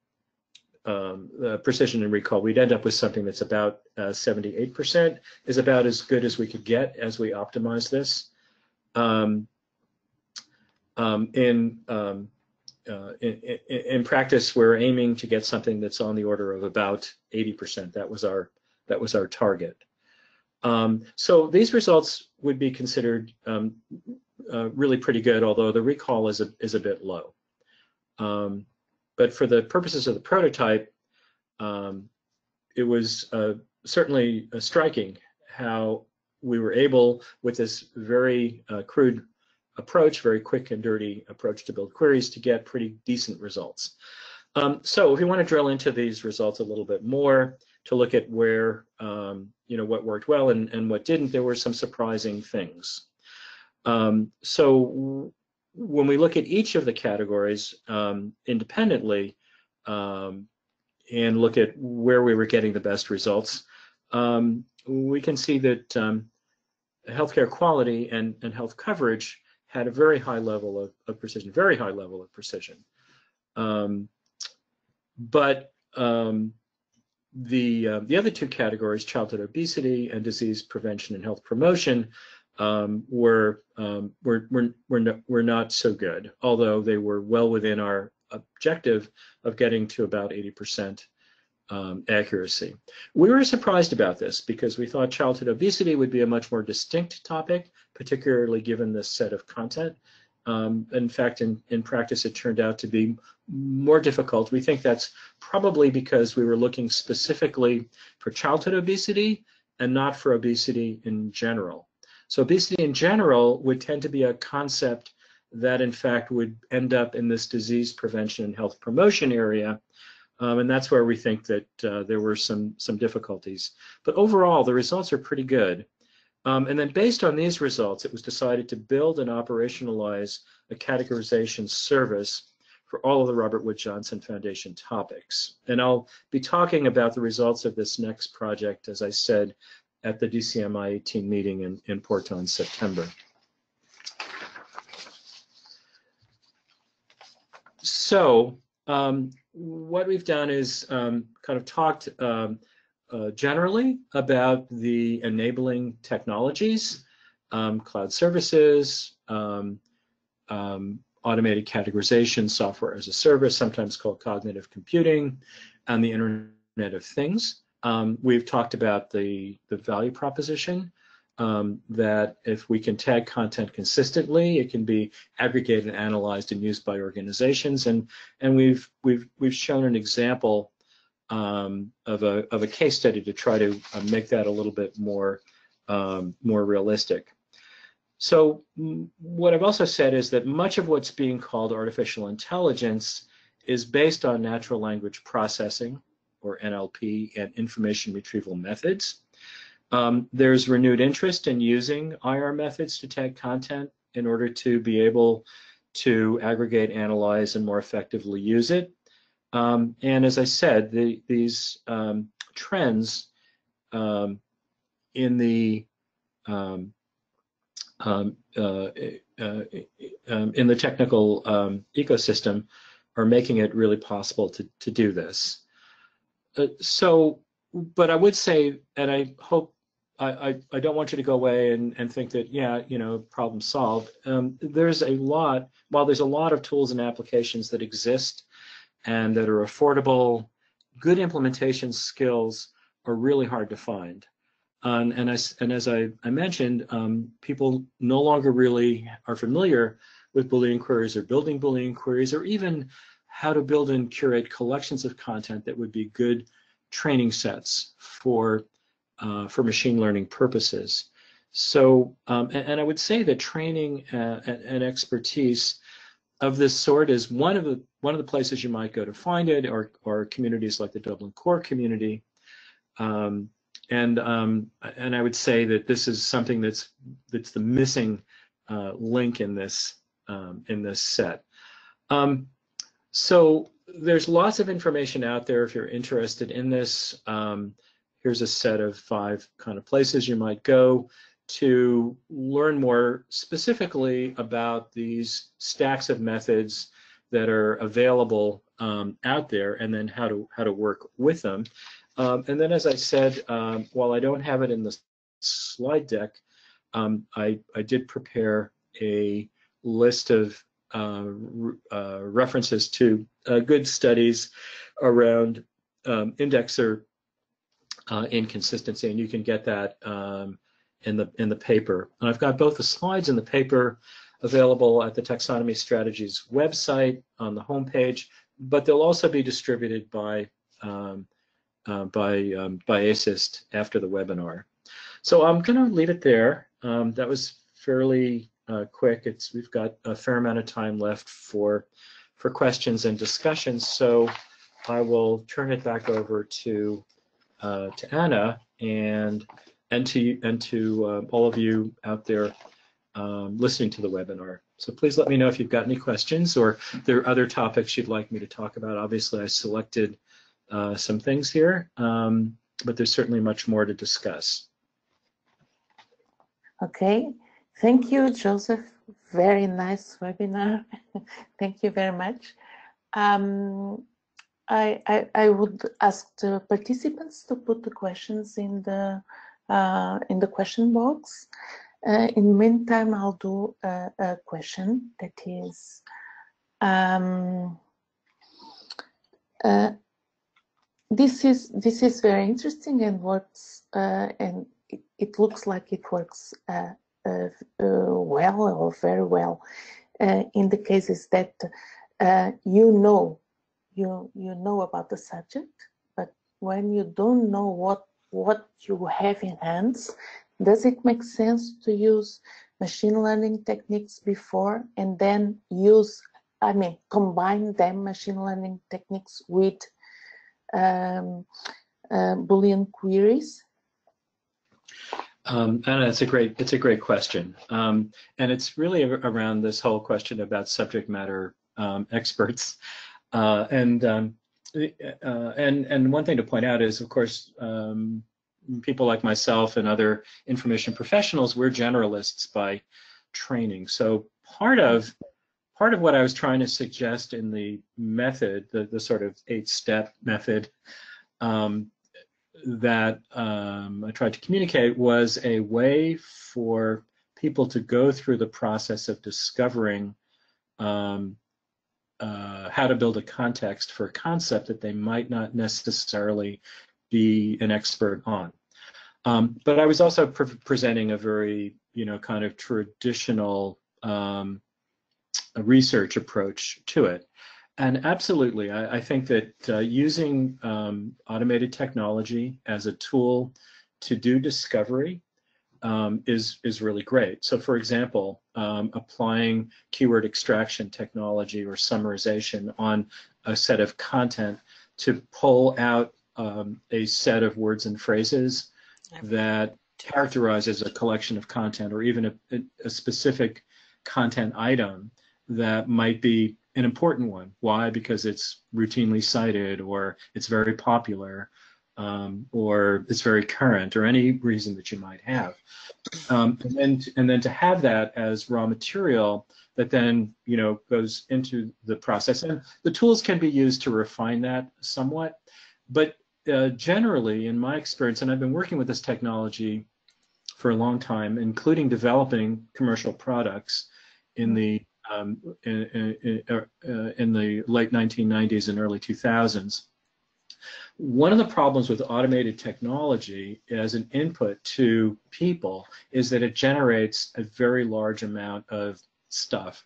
um, uh, precision and recall, we'd end up with something that's about 78% uh, is about as good as we could get as we optimize this. Um, um, in, um, uh, in, in, practice, we're aiming to get something that's on the order of about 80%. That was our that was our target. Um, so these results would be considered um, uh, really pretty good, although the recall is a is a bit low. Um, but for the purposes of the prototype, um, it was uh, certainly uh, striking how we were able, with this very uh, crude approach, very quick and dirty approach to build queries, to get pretty decent results. Um, so if you want to drill into these results a little bit more, to look at where, um, you know, what worked well and, and what didn't, there were some surprising things. Um, so when we look at each of the categories um, independently um, and look at where we were getting the best results, um, we can see that um, healthcare quality and, and health coverage had a very high level of, of precision, very high level of precision. Um, but um, the uh, the other two categories, childhood obesity and disease prevention and health promotion, um, were, um, were, were, were, no, were not so good, although they were well within our objective of getting to about 80% um, accuracy. We were surprised about this because we thought childhood obesity would be a much more distinct topic, particularly given this set of content. Um, in fact, in, in practice, it turned out to be more difficult. We think that's probably because we were looking specifically for childhood obesity and not for obesity in general. So obesity in general would tend to be a concept that in fact would end up in this disease prevention and health promotion area. Um, and that's where we think that uh, there were some, some difficulties. But overall, the results are pretty good. Um, and then based on these results, it was decided to build and operationalize a categorization service for all of the Robert Wood Johnson Foundation topics. And I'll be talking about the results of this next project, as I said, at the DCMI 18 meeting in, in Porto in September. So um, what we've done is um, kind of talked um, uh, generally about the enabling technologies, um, cloud services, um, um, automated categorization, software as a service, sometimes called cognitive computing, and the Internet of Things. Um, we've talked about the, the value proposition, um, that if we can tag content consistently, it can be aggregated, and analyzed, and used by organizations. And, and we've, we've, we've shown an example um, of, a, of a case study to try to uh, make that a little bit more, um, more realistic. So what I've also said is that much of what's being called artificial intelligence is based on natural language processing, or NLP, and information retrieval methods. Um, there's renewed interest in using IR methods to tag content in order to be able to aggregate, analyze, and more effectively use it. Um, and as I said, the, these um, trends um, in the um, um, uh, uh, in the technical ecosystem are making it really possible to, to do this. Uh, so, but I would say, and I hope, I, I, I, don't want you to go away and, and think that, yeah, you know, problem solved. Um, there's a lot, while there's a lot of tools and applications that exist and that are affordable, good implementation skills are really hard to find. Um, and, as, and as I, I mentioned, um, people no longer really are familiar with Boolean queries or building Boolean queries or even how to build and curate collections of content that would be good training sets for uh, for machine learning purposes. So, um, and, and, I would say that training uh, and, expertise of this sort is one of the one of the places you might go to find it, or or communities like the Dublin Core community. Um, and um, and I would say that this is something that's that's the missing uh, link in this um, in this set. So there's lots of information out there if you're interested in this. Um, here's a set of five kind of places you might go to learn more specifically about these stacks of methods that are available um, out there and then how to how to work with them. Um, and then as I said, um, while I don't have it in the slide deck, um, I, I did prepare a list of references to uh, good studies around um, indexer uh, inconsistency, and you can get that um, in the in the paper. And I've got both the slides and the paper available at the Taxonomy Strategies website on the homepage, but they'll also be distributed by um, uh, by um, by ASIST after the webinar. So I'm going to leave it there. Um, that was fairly uh, quick. It's we've got a fair amount of time left for for questions and discussions. So I will turn it back over to uh, to Anna and and to and to uh, all of you out there um, listening to the webinar. So please let me know if you've got any questions or there are other topics you'd like me to talk about. Obviously, I selected uh, some things here, um, but there's certainly much more to discuss. Okay, thank you, Joseph. Very nice webinar. thank you very much. Um, I, I, I, would ask the participants to put the questions in the uh, in the question box. Uh, in the meantime, I'll do a, a question that is um, uh, this is this is very interesting and works uh, and it, it, looks like it works uh, well or very well uh, in the cases that uh, you know you you know about the subject but when you don't know what what you have in hands does it make sense to use machine learning techniques before and then use I mean combine them machine learning techniques with um, uh, Boolean queries? Um, it's a great it's a great question, um, and it's really around this whole question about subject matter um, experts, uh, and um, uh, and and one thing to point out is, of course, um, people like myself and other information professionals, we're generalists by training. So part of part of what I was trying to suggest in the method, the, the sort of eight-step method um, that um, I tried to communicate was a way for people to go through the process of discovering um, uh, how to build a context for a concept that they might not necessarily be an expert on. Um, but I was also pre presenting a very, you know, kind of traditional um, research approach to it. And absolutely, I, I think that uh, using um, automated technology as a tool to do discovery um, is is really great. So, for example, um, applying keyword extraction technology or summarization on a set of content to pull out um, a set of words and phrases that characterizes a collection of content or even a, a specific content item that might be an important one. Why? Because it's routinely cited or it's very popular um, or it's very current or any reason that you might have. Um, and, then to, and then to have that as raw material that then you know goes into the process. And the tools can be used to refine that somewhat. But uh, generally, in my experience, and I've been working with this technology for a long time, including developing commercial products in the um, in, in, uh, in, the late 1990s and early 2000s. One of the problems with automated technology as an input to people is that it generates a very large amount of stuff.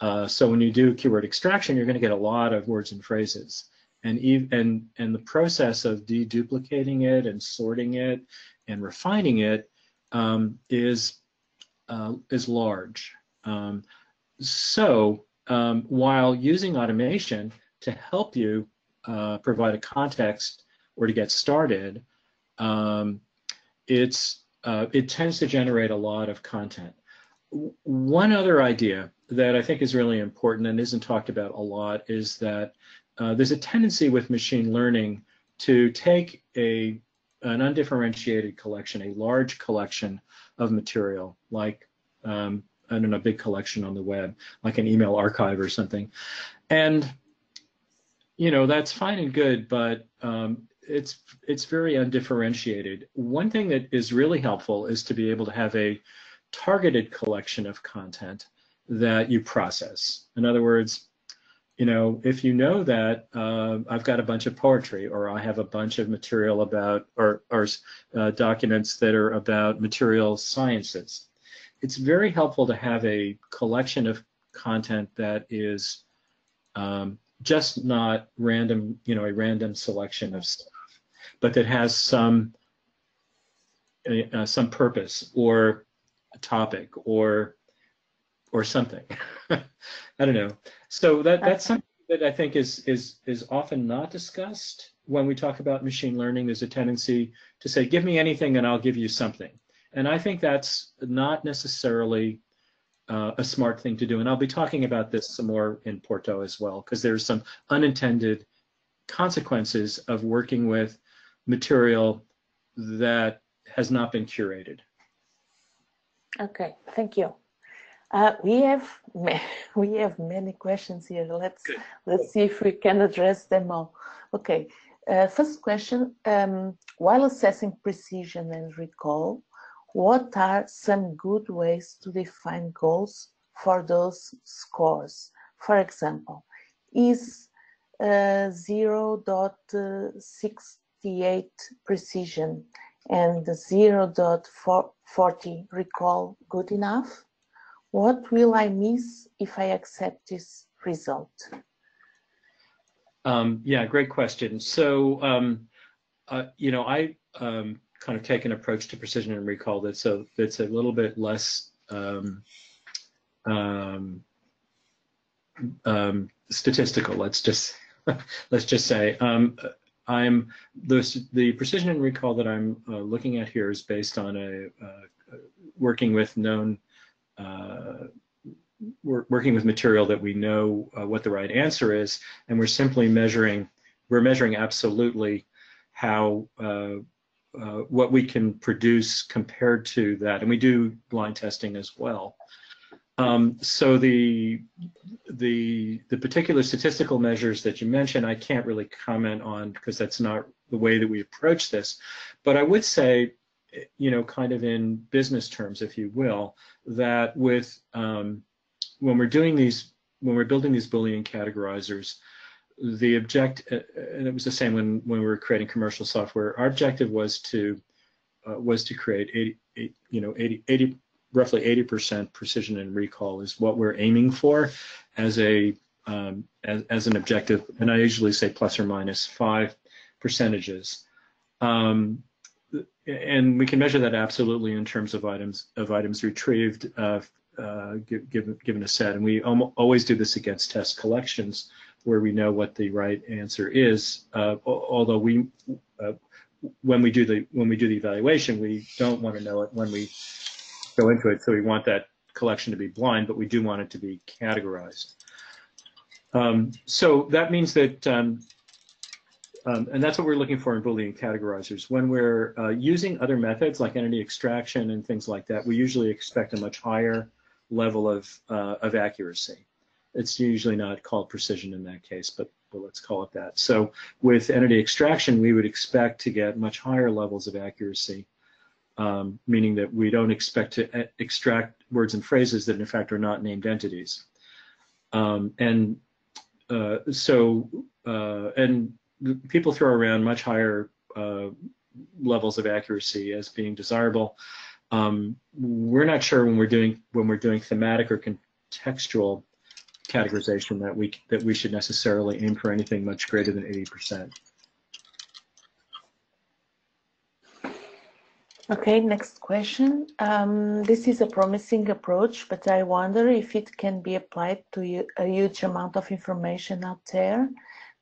Uh, so when you do keyword extraction, you're going to get a lot of words and phrases. And, and, and the process of deduplicating it and sorting it and refining it um, is uh, is large. Um, so um, while using automation to help you uh, provide a context or to get started, um, it's uh, it tends to generate a lot of content. One other idea that I think is really important and isn't talked about a lot is that uh, there's a tendency with machine learning to take a an undifferentiated collection, a large collection of material, like um, I don't a big collection on the web, like an email archive or something, and you know that's fine and good, but um, it's it's very undifferentiated. One thing that is really helpful is to be able to have a targeted collection of content that you process. In other words, you know, if you know that uh, I've got a bunch of poetry or I have a bunch of material about or, or uh, documents that are about material sciences, it's very helpful to have a collection of content that is um, just not random, you know, a random selection of stuff, but that has some uh, some purpose or a topic or or something. I don't know. So that that's something that I think is is is often not discussed when we talk about machine learning. There's a tendency to say, "Give me anything, and I'll give you something." And I think that's not necessarily uh, a smart thing to do. And I'll be talking about this some more in Porto as well, because there's some unintended consequences of working with material that has not been curated. Okay, thank you. Uh, we have we have many questions here. Let's Good. let's see if we can address them all. Okay, uh, first question: um, While assessing precision and recall, what are some good ways to define goals for those scores? For example, is uh, 0.68 precision and 0.40 recall good enough? What will I miss if I accept this result? Um, yeah, great question. So, um, uh, you know, I um, kind of take an approach to precision and recall that's a that's a little bit less um, um, um, statistical. Let's just let's just say um, I'm the the precision and recall that I'm uh, looking at here is based on a uh, working with known uh, we're working with material that we know uh, what the right answer is, and we're simply measuring we're measuring absolutely how uh, what we can produce compared to that, and we do blind testing as well. Um, so the the the particular statistical measures that you mentioned, I can't really comment on because that's not the way that we approach this. But I would say, you know, kind of in business terms, if you will, that with um, when we're doing these, when we're building these Boolean categorizers, the object, uh, and it was the same when, when we were creating commercial software, our objective was to uh, was to create 80, you know, 80, 80, roughly 80% precision and recall is what we're aiming for as a um, as, as an objective, and I usually say plus or minus five percentages. Um, and we can measure that absolutely in terms of items of items retrieved uh, uh, given given a set, and we always do this against test collections where we know what the right answer is. Uh, although we, uh, when we do the when we do the evaluation, we don't want to know it when we go into it. So we want that collection to be blind, but we do want it to be categorized. Um, so that means that, um, um, and that's what we're looking for in Boolean categorizers. When we're uh, using other methods like entity extraction and things like that, we usually expect a much higher level of, uh, of accuracy. It's usually not called precision in that case, but let's call it that. So with entity extraction, we would expect to get much higher levels of accuracy, um, meaning that we don't expect to extract words and phrases that in fact are not named entities. Um, and uh, so, uh, and people throw around much higher uh, levels of accuracy as being desirable. Um, we're not sure when we're doing when we're doing thematic or contextual categorization that we that we should necessarily aim for anything much greater than 80%. Okay, next question. Um, this is a promising approach, but I wonder if it can be applied to a huge amount of information out there.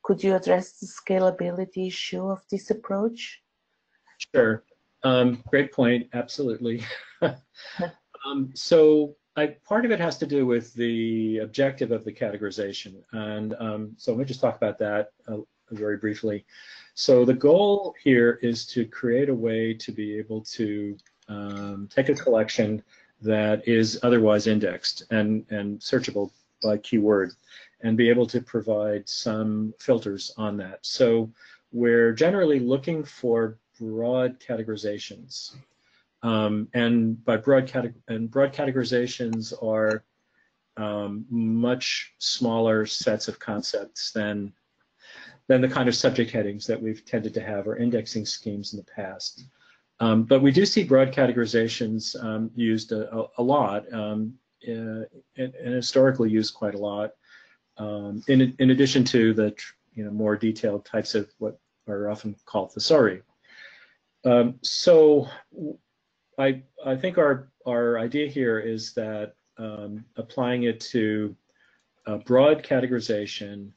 Could you address the scalability issue of this approach? Sure. Um, great point. Absolutely. um, so I, part of it has to do with the objective of the categorization. And um, so let me just talk about that uh, very briefly. So the goal here is to create a way to be able to um, take a collection that is otherwise indexed and, and searchable by keyword and be able to provide some filters on that. So we're generally looking for broad categorizations. Um, and by broad and broad categorizations are um, much smaller sets of concepts than than the kind of subject headings that we've tended to have or indexing schemes in the past. Um, but we do see broad categorizations um, used a, a lot um, uh, and, and, historically used quite a lot. Um, in, in addition to the you know more detailed types of what are often called thesauri. Um, so I I think our our idea here is that um, applying it to a broad categorization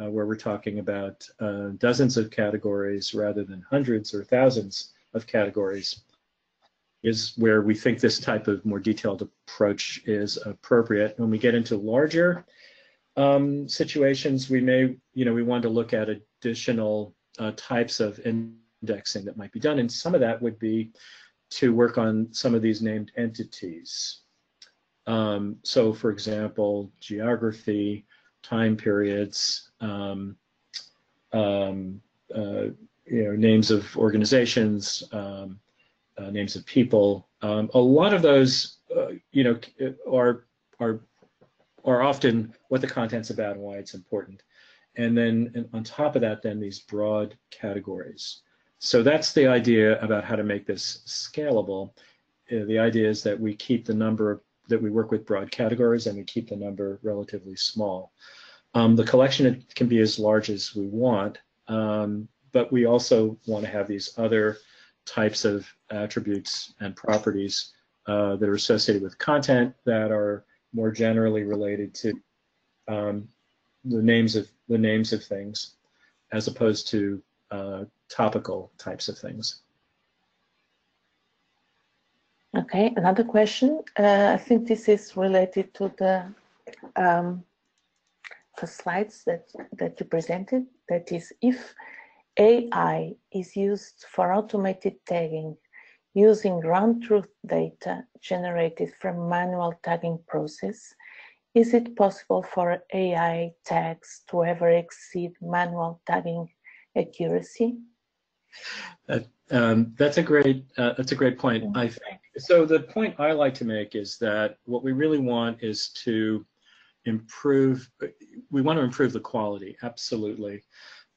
uh, where we're talking about uh, dozens of categories rather than hundreds or thousands of categories is where we think this type of more detailed approach is appropriate. When we get into larger um, situations, we may, you know, we want to look at additional uh, types of indexing that might be done. And some of that would be to work on some of these named entities. Um, so for example, geography, time periods, um, um, uh, you know, names of organizations, um, uh, names of people. Um, a lot of those, uh, you know, are are are often what the content's about and why it's important. And then and on top of that, then these broad categories. So that's the idea about how to make this scalable. Uh, the idea is that we keep the number that we work with broad categories and we keep the number relatively small. Um, the collection can be as large as we want, um, but we also want to have these other types of attributes and properties uh, that are associated with content that are more generally related to um, the names of the names of things, as opposed to uh, topical types of things. Okay, another question. Uh, I think this is related to the um, the slides that, that you presented, that is if AI is used for automated tagging using ground truth data generated from manual tagging process, is it possible for AI tags to ever exceed manual tagging accuracy? Uh, um, that's a great uh, that's a great point. I think so. The point I like to make is that what we really want is to improve, we want to improve the quality, absolutely.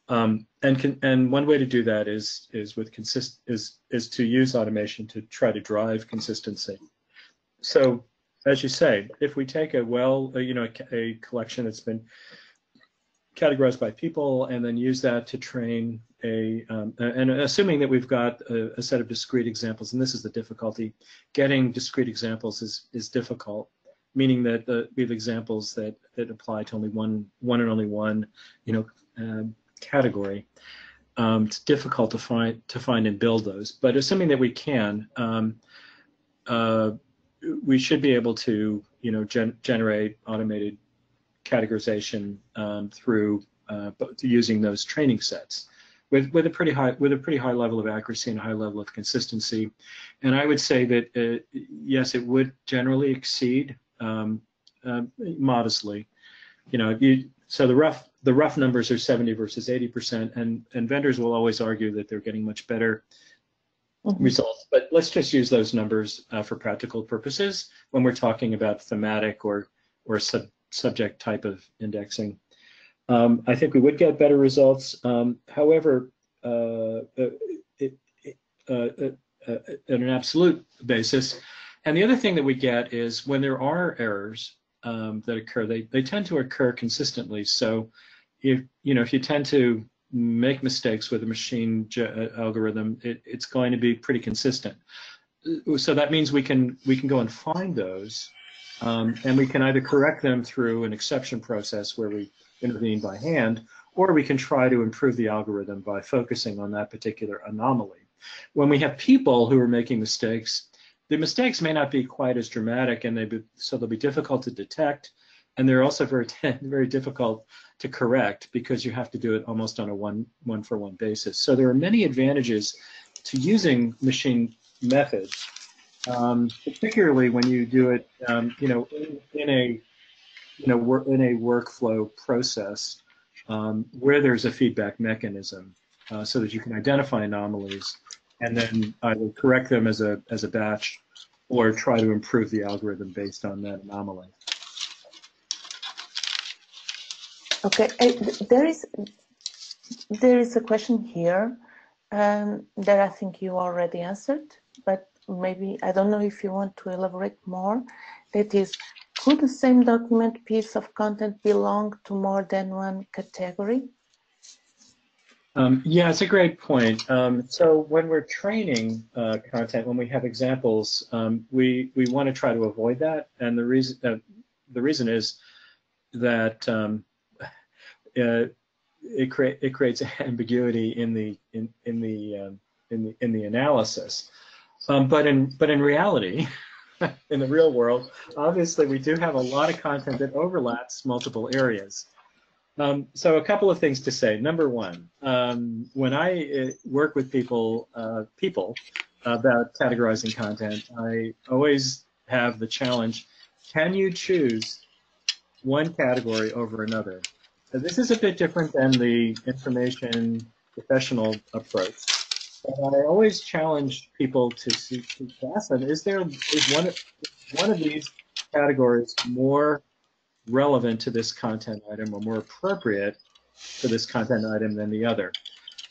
Um, and can, and one way to do that is is with consist is is to use automation to try to drive consistency. So, as you say, if we take a well, you know, a, a collection that's been categorized by people and then use that to train a, um, and assuming that we've got a, a, set of discrete examples, and this is the difficulty, getting discrete examples is, is difficult meaning that the, we have examples that, that apply to only one, one and only one, you know, uh, category. Um, it's difficult to find to find and build those, but assuming that we can, um, uh, we should be able to, you know, gen generate automated categorization um, through uh, using those training sets with with a pretty high with a pretty high level of accuracy and a high level of consistency. And I would say that uh, yes, it would generally exceed um, uh, modestly. You know, you, so the rough the rough numbers are 70 versus 80 percent, and and vendors will always argue that they're getting much better mm-hmm. results. But let's just use those numbers uh, for practical purposes when we're talking about thematic or or sub subject type of indexing. Um, I think we would get better results. Um, however, uh, uh uh, uh, uh, at an absolute basis, and the other thing that we get is when there are errors um, that occur, they, they tend to occur consistently. So if, you know, if you tend to make mistakes with a machine algorithm, it, it's going to be pretty consistent. So that means we can we can go and find those, um, and we can either correct them through an exception process where we intervene by hand, or we can try to improve the algorithm by focusing on that particular anomaly. When we have people who are making mistakes, the mistakes may not be quite as dramatic, and they be, so they'll be difficult to detect, and they're also very very difficult to correct because you have to do it almost on a one one for one basis. So there are many advantages to using machine methods, um, particularly when you do it, um, you know, in, in, a you know in a workflow process um, where there's a feedback mechanism, uh, so that you can identify anomalies and then either correct them as a as a batch or try to improve the algorithm based on that anomaly. Okay, uh, there is there is a question here um, that I think you already answered, but maybe I don't know if you want to elaborate more. That is, could the same document piece of content belong to more than one category? Um, yeah, it's a great point. Um, so when we're training uh, content, when we have examples, um, we we want to try to avoid that, and the reason uh, the reason is that um, uh, it create it creates ambiguity in the in in the um, in the in the analysis. Um, but in but in reality, in the real world, obviously we do have a lot of content that overlaps multiple areas. Um, so a couple of things to say. Number one, um, when I uh, work with people, uh, people about categorizing content, I always have the challenge: Can you choose one category over another? Now, this is a bit different than the information professional approach. But I always challenge people to, see, to ask them: Is there is one one of these categories more relevant to this content item or more appropriate for this content item than the other.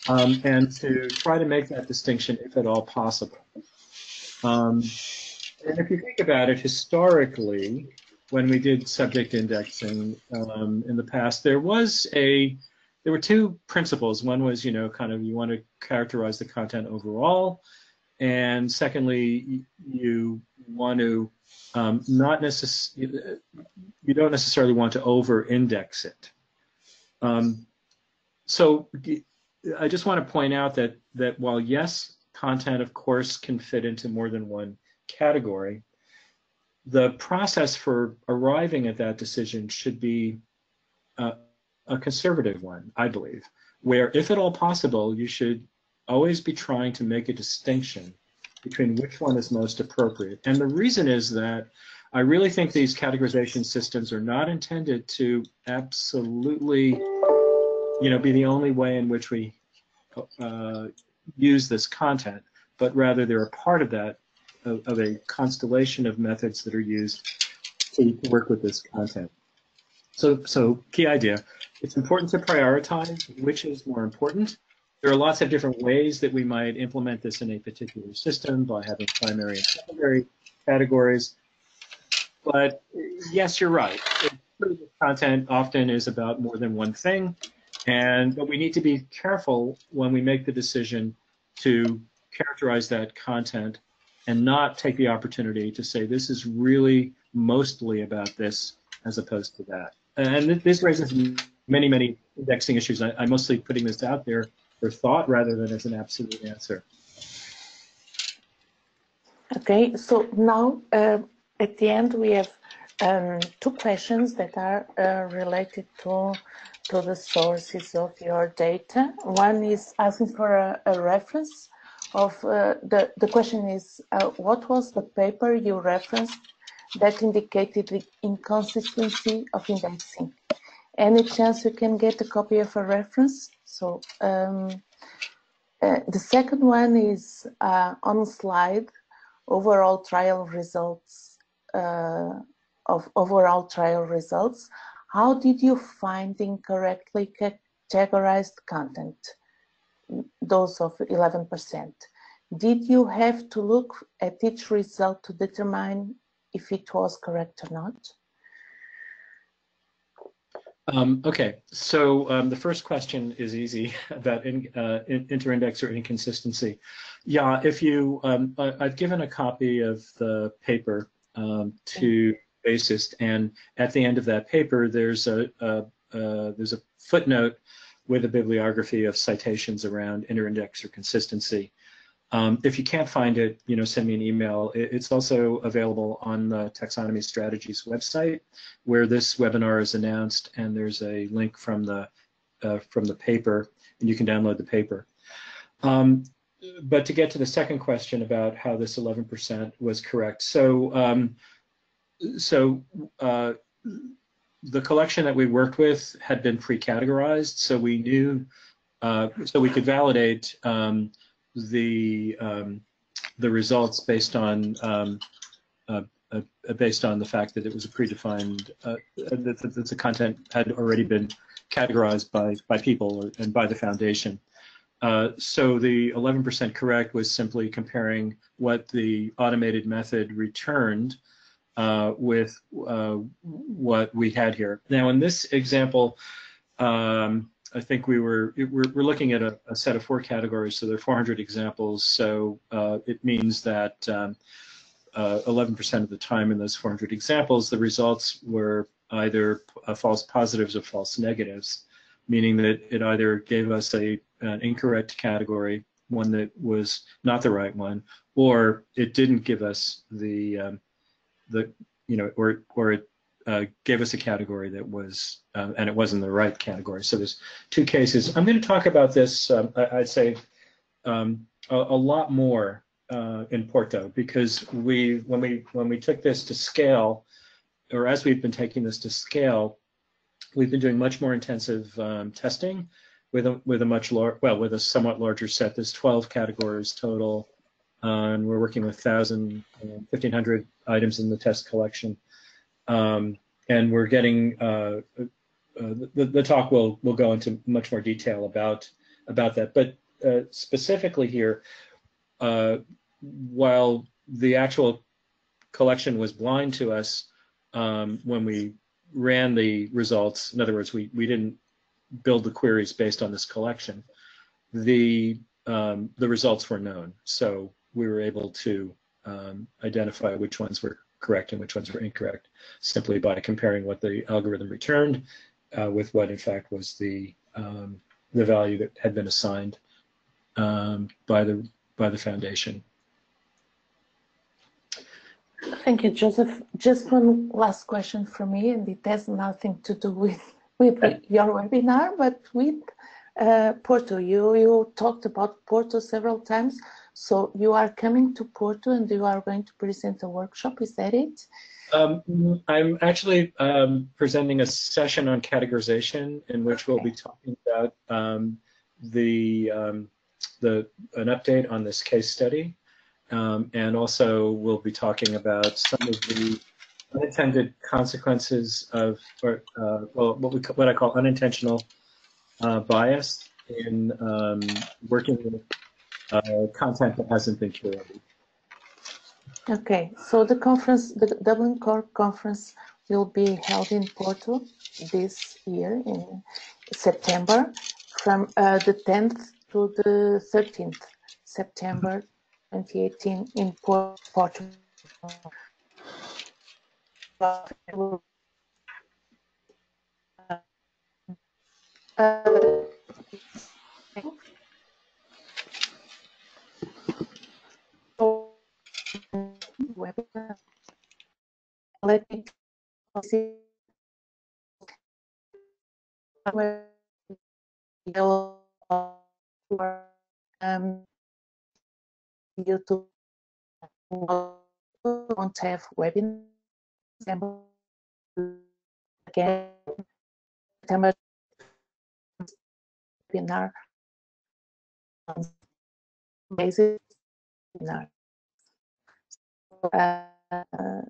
Um, and to try to make that distinction if at all possible. Um, and if you think about it historically, when we did subject indexing um, in the past, there was a there were two principles. One was, you know, kind of you want to characterize the content overall, and secondly, you want to um, not necessarily, you don't necessarily want to over-index it. Um, so I just want to point out that that while yes, content of course can fit into more than one category, the process for arriving at that decision should be uh, a conservative one, I believe, where if at all possible, you should always be trying to make a distinction between which one is most appropriate. And the reason is that I really think these categorization systems are not intended to absolutely, you know, be the only way in which we uh, use this content, but rather they're a part of that, of, of a constellation of methods that are used to work with this content. So, so key idea, it's important to prioritize which is more important there are lots of different ways that we might implement this in a particular system by having primary and secondary categories. But yes, you're right. Content often is about more than one thing, and but we need to be careful when we make the decision to characterize that content and not take the opportunity to say this is really mostly about this as opposed to that. And this raises many, many indexing issues. I, am mostly putting this out there for thought rather than as an absolute answer. Okay, so now uh, at the end we have um, two questions that are uh, related to to the sources of your data. One is asking for a, a reference of uh, the the question is uh, what was the paper you referenced that indicated the inconsistency of indexing? Any chance you can get a copy of a reference? So um, uh, the second one is uh, on slide overall trial results uh, of overall trial results. How did you find incorrectly categorized content? Those of 11%. Did you have to look at each result to determine if it was correct or not? Um, okay, so um, the first question is easy about in, uh, inter-indexer inconsistency. Yeah, if you, um, I, have given a copy of the paper um, to Basist, and at the end of that paper, there's a, a, a, there's a footnote with a bibliography of citations around inter-indexer consistency. Um, if you can't find it, you know, send me an email. It's also available on the Taxonomy Strategies website, where this webinar is announced, and there's a link from the uh, from the paper, and you can download the paper. Um, but to get to the second question about how this 11% was correct, so um, so uh, the collection that we worked with had been pre-categorized, so we knew, uh, so we could validate um, the um, the results based on um, uh, uh, based on the fact that it was a predefined uh, that, that the content had already been categorized by by people and by the foundation. Uh, so the 11% correct was simply comparing what the automated method returned uh, with uh, what we had here. Now, in this example, um, I think we were we're, we're looking at a, a, set of four categories, so there are 400 examples. So uh, it means that 11% um, uh, of the time in those 400 examples, the results were either uh, false positives or false negatives, meaning that it either gave us a an incorrect category, one that was not the right one, or it didn't give us the um, the you know or or it uh, gave us a category that was um, and it wasn't the right category. So there's two cases. I'm going to talk about this. Um, I, would say um, a, a, lot more uh, in Porto because we when we when we took this to scale, or as we've been taking this to scale, we've been doing much more intensive um, testing with a with a much large well with a somewhat larger set. There's 12 categories total. Uh, and we're working with 1,000, 1,500 items in the test collection. Um, and we're getting, uh, uh, the, the talk will, will go into much more detail about, about that. But uh, specifically here, uh, while the actual collection was blind to us um, when we ran the results, in other words, we, we didn't build the queries based on this collection, the, um, the results were known. So we were able to um, identify which ones were correct and which ones were incorrect simply by comparing what the algorithm returned uh, with what in fact was the um, the value that had been assigned um, by the by the foundation. Thank you, Joseph. Just one last question for me, and it has nothing to do with with your webinar, but with uh, Porto. You you talked about Porto several times. So you are coming to Porto and you are going to present a workshop, is that it? Um, I'm actually um, presenting a session on categorization in which we'll be talking about um, the, um, the an update on this case study. Um, and also we'll be talking about some of the unintended consequences of, or, uh, well, what, we, what I call unintentional uh, bias in um, working with uh, content that hasn't been curated. Okay, so the conference, the Dublin Core Conference will be held in Porto this year in September from uh, the 10th to the 13th September 2018 in Porto. Uh, webinar. Let me see um, YouTube won't have webinar again webinar basis webinar uh,